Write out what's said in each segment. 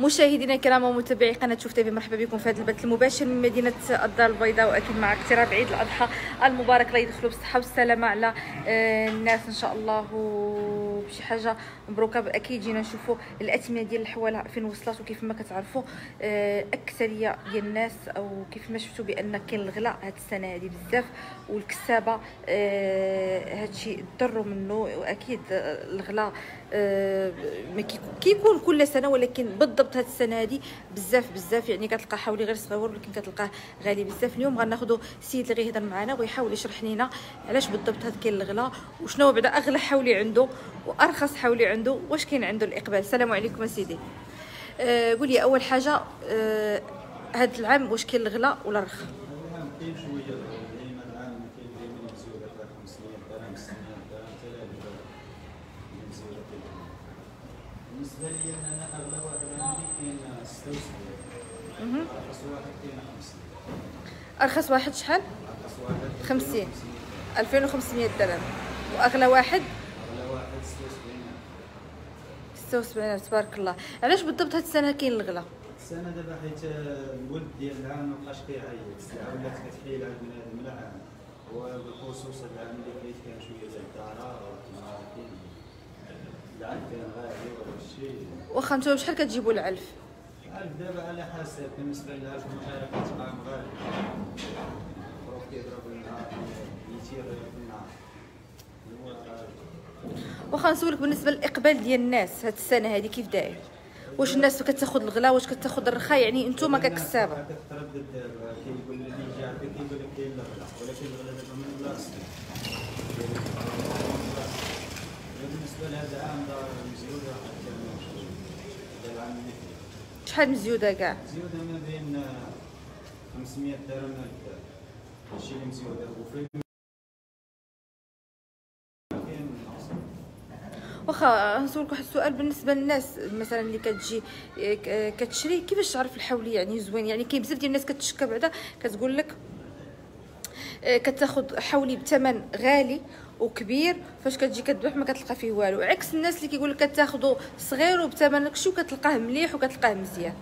مشاهدينا الكرام ومتابعي قناة شوف تيفي مرحبا بكم في هذا البث المباشر من مدينة الدار البيضاء وأكيد مع اقتراب عيد الأضحى المبارك الله يدخلوا بالصحة والسلامة على آه، الناس إن شاء الله. وبشي حاجة مبروكة. أكيد جينا نشوفوا الاثمنه ديال الحوالة فين وصلت وكيف ما كتعرفوا آه، أكثرية ديال الناس أو كيف ما شفتوا بأن كاين الغلاء هذه السنة هذه بزاف والكسابة آه، هادشي ضروا منه. وأكيد الغلاء آه، كيكون- كل سنة ولكن بالضبط هاد السنة هذه بزاف بزاف. يعني كتلقى حولي غير صغير ولكن كتلقاه غالي بزاف. اليوم غناخذوا السيد اللي غيهضر معنا ويحاول يشرح لنا علاش بالضبط هاد كاين الغلاء وشنو بعدا أغلى حولي عنده. وأرخص حولي عنده. واش كاين عنده الإقبال؟ السلام عليكم أسيدي. آه قول لي أول حاجة آه هاد العام واش كاين الغلاء ولا رخا كاين شوية ديما العام كاين ديما مزيود هكا 500 درهم 600 درهم 3000 درهم مزيود هكا بالنسبة لي أنا اغلى واحد عندي كاين 76 أرخص واحد كاين 50 ارخص واحد شحال؟ ارخص واحد 50. 2500 درهم. وأغلى واحد اغلى واحد؟ 76 76 تبارك الله. علاش بالضبط هاد السنة كاين الغلاء السنة دابا حيت الولد ديال العام ما بقاش كيعيط السلعه ولات كتحيل على بنادم العام. وبالخصوص العام اللي فات كان شوية ديال الضرر ما كاين العام كان غالي ولا شي واخا نتوما بشحال كتجيبوا العلف عارف دابا على حسب. بالنسبة في المغرب كتبقى غالي الخروف كيضرب النهار 200 ريال في النهار واخا نسولك بالنسبة للإقبال ديال الناس هاد السنة هادي كيف داير؟ واش الناس كتاخذ الغلاء واش كتاخذ الرخاء؟ يعني نتوما ككسابة. كتردد الغلا الغلا من بلاصتي شحال مزيوده كاع؟ مزيوده ما بين 500 درهم هادشي اللي مزيودة كاين واخا نسولك واحد السؤال بالنسبة للناس مثلا اللي كتجي كتشري كيفاش تعرف الحولي يعني زوين يعني كاين بزاف ديال الناس كتشكى بعدا كتقول لك إيه، كتاخذ حولي بثمن غالي وكبير فاش كتجي كتذبح ما كتلقى فيه والو. عكس الناس اللي كيقول لك كتاخذو صغير وبثمن كشي وكتلقاه مليح وكتلقاه مزيان.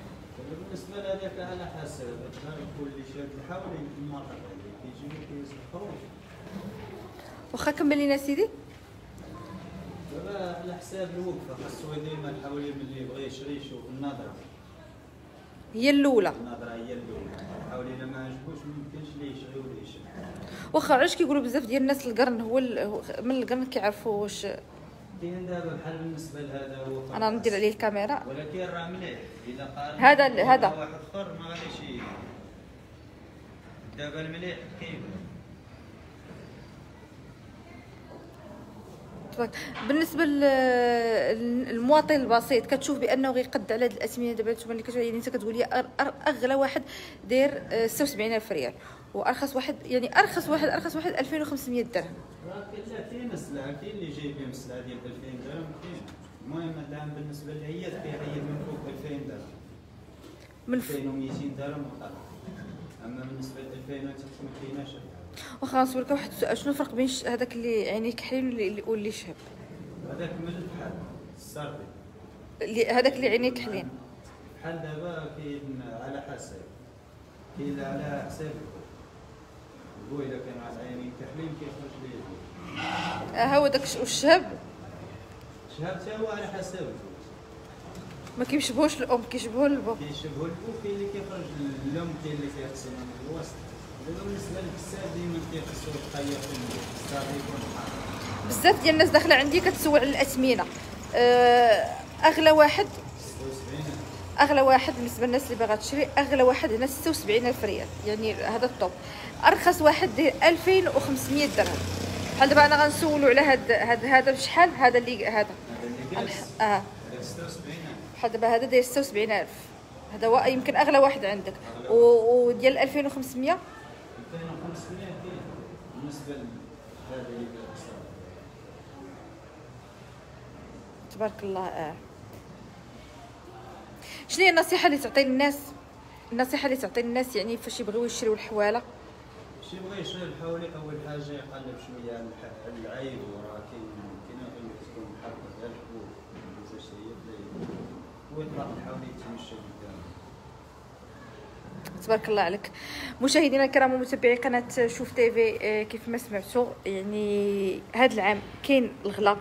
بالنسبة لهذاك على حسب. كل شيء تحاول المرة اللي كيجيو كيصبحوا واخا كمل لينا سيدي. دابا على حساب الوقفه خاصو ديما الحولي ملي يبغي يشري يشوف النظرة. هي الأولى. النظرة هي الأولى. الحولي الا ما عجبوش ما يمكنش ليه يشري ولا يشري. واخا علاش كيقولوا بزاف ديال الناس القرن هو من القرن كيعرفوا واش كاين دابا بحال بالنسبة لهذا هو أنا ندير عليه الكاميرا. ولكن راه مليح. الا قال هذا هذا. واحد آخر ما غاديش دابا المليح كاين بالنسبة لل- للمواطن البسيط كتشوف بأنه غيقد على هاد الاثمنه دابا نتوما اللي كتقول يعني أنت كتقول لي أغلى واحد داير آه، 76000 ريال وأرخص واحد يعني أرخص واحد أرخص واحد 2500 درهم. راه كاين السلعه كاين اللي جايبين السلعه ديال 2000 درهم؟ كاين. المهم الدعم بالنسبة للعياد كيعيد من فوق 2000 درهم. من ف... 2200 درهم وخلاص أما بالنسبة ل 2000 انت ما كايناش واخا نسولك واحد السؤال شنو الفرق بين هذاك اللي عينيه كحلين واللي شاب؟ هذاك من البحال السربي اللي هذاك اللي عينيه كحلين. بحال دابا كاين على حسب كاين على حساب. هو اذا كان على عينين كحلين كيخرج ليه؟ آه، هو داك الش- والشهاب شهاب حتى هو على حسب ما كيشبهوش الأم كيشبهوا البو كيشبهوا البو كاين اللي كيخرج اللوم كاين اللي من الوسط. بزاف ديال الناس داخلة عندي كتسول على الأثمنة. آه، أغلى واحد 76 أغلى واحد بالنسبة للناس اللي باغا تشري أغلى واحد هنا 76 ألف ريال. يعني هذا الطوب. أرخص واحد داير 2500 درهم. بحال دابا أنا غنسولو على هاد هاد هذا بشحال؟ هذا اللي هذا. آه. 76 بحال دابا هذا داير 76000 هذا هو يمكن أغلى واحد عندك. وديال 2500 2500 كاين بالنسبة لهذا اللي جالس تبارك الله آه. شنو هي النصيحة اللي تعطي للناس النصيحة اللي تعطي للناس يعني فاش يبغيو يشريو الحوالة؟ شي بغى يشري الحولي أول حاجة يقلب شوية على العيب وراه كاين كاين اللي تكون محطه ديال الحبوب ويطلع يحاول يتمشى تبارك الله عليك. مشاهدينا الكرام ومتابعي قناة شوف تيفي آه، كيف ما سمعتوا يعني هذا العام كاين الغلا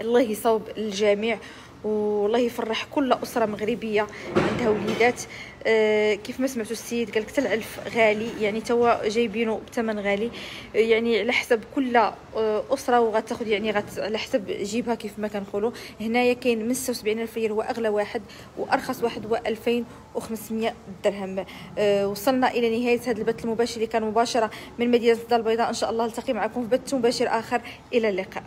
الله يصوب الجميع. والله يفرح كل أسرة مغربية عندها وليدات. آه كيف ما سمعتوا السيد قال لك غالي يعني توا جايبينه بثمن غالي. آه يعني على حسب كل آه أسرة وغتاخذ يعني غت على حسب جيبها كيف ما كنقولوا هنايا كاين من 76 ألف ريال هو أغلى واحد وارخص واحد هو 2500 درهم. وصلنا إلى نهاية هذا البث المباشر اللي كان مباشرة من مدينة الدار البيضاء. إن شاء الله نلتقي معكم في بث مباشر آخر. إلى اللقاء.